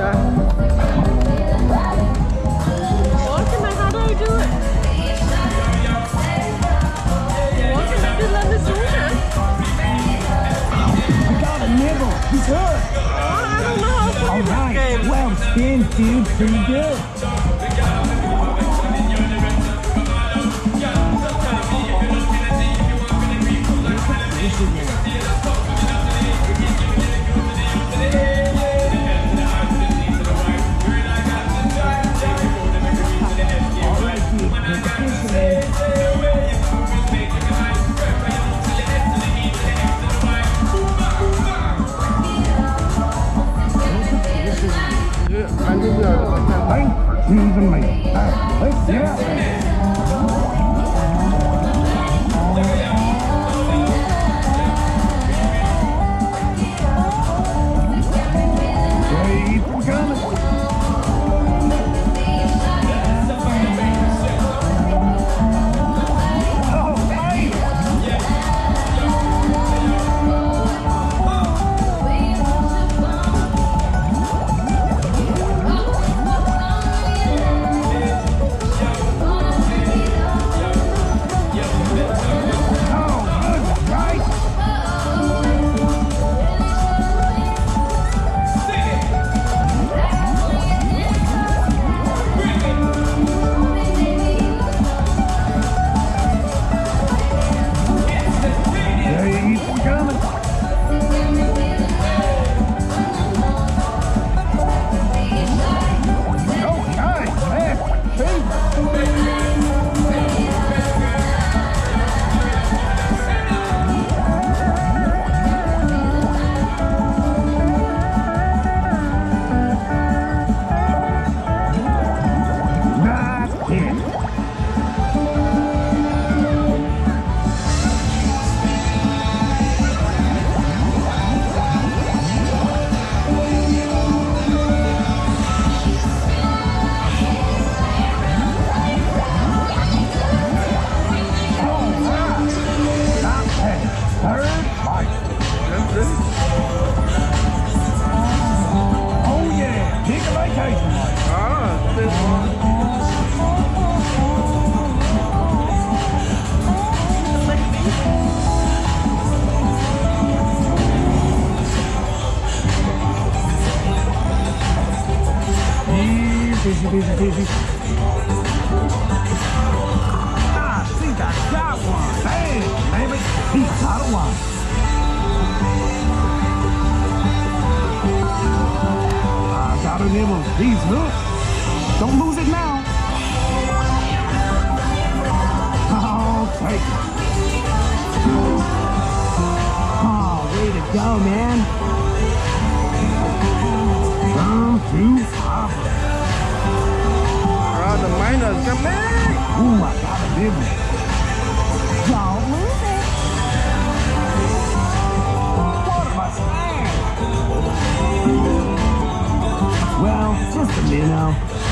Like, how do I do it? Walking, like, let me zoom I got a nibble. He's hooked. I don't know how to play All game. Well, spin, dude. Pretty good. I think we are. Thanks for choosing me. Now, let's busy, busy, busy. I think I got one. Bam, baby. He got one. I got a nibble. He's hooked. Don't lose it now. Oh, take it. Oh, way to go, man. Coming. Ooh, I got a. Don't lose it. Well, just a minnow.